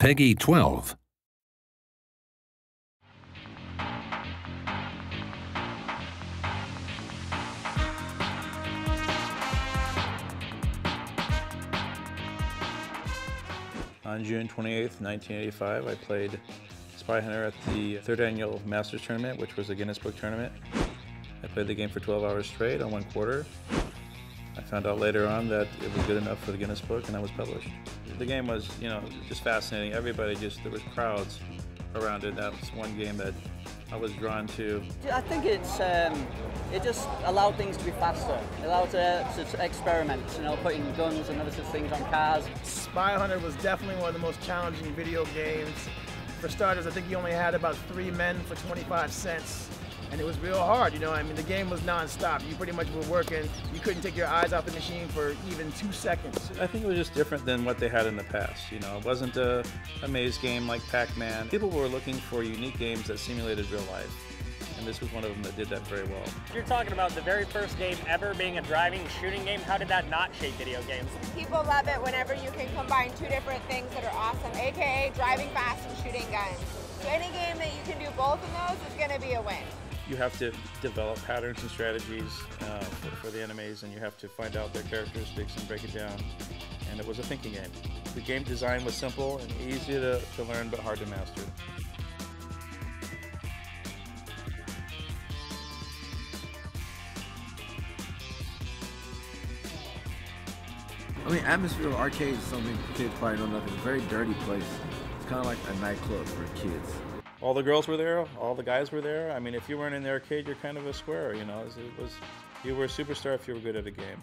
Peggy 12. On June 28th, 1985, I played Spy Hunter at the third annual Masters Tournament, which was a Guinness Book tournament. I played the game for 12 hours straight on one quarter. I found out later on that it was good enough for the Guinness Book, and I was published. The game was, you know, just fascinating. Everybody just there was crowds around it. That was one game that I was drawn to. I think it's um, it just allowed things to be faster. It allowed uh, to, to experiment, you know, putting guns and other things on cars. Spy Hunter was definitely one of the most challenging video games. For starters, I think you only had about three men for 25 cents. And it was real hard, you know. I mean, the game was nonstop. You pretty much were working. You couldn't take your eyes off the machine for even two seconds. I think it was just different than what they had in the past. You know, it wasn't a, a maze game like Pac-Man. People were looking for unique games that simulated real life and this was one of them that did that very well. You're talking about the very first game ever being a driving shooting game. How did that not shape video games? People love it whenever you can combine two different things that are awesome, aka driving fast and shooting guns. So any game that you can do both of those is going to be a win. You have to develop patterns and strategies uh, for, for the enemies, and you have to find out their characteristics and break it down. And it was a thinking game. The game design was simple and easy to, to learn, but hard to master. I mean, atmosphere of arcades is something kids probably know nothing. It's a very dirty place. It's kind of like a nightclub for kids. All the girls were there. All the guys were there. I mean, if you weren't in the arcade, you're kind of a square. You know, it was you were a superstar if you were good at a game.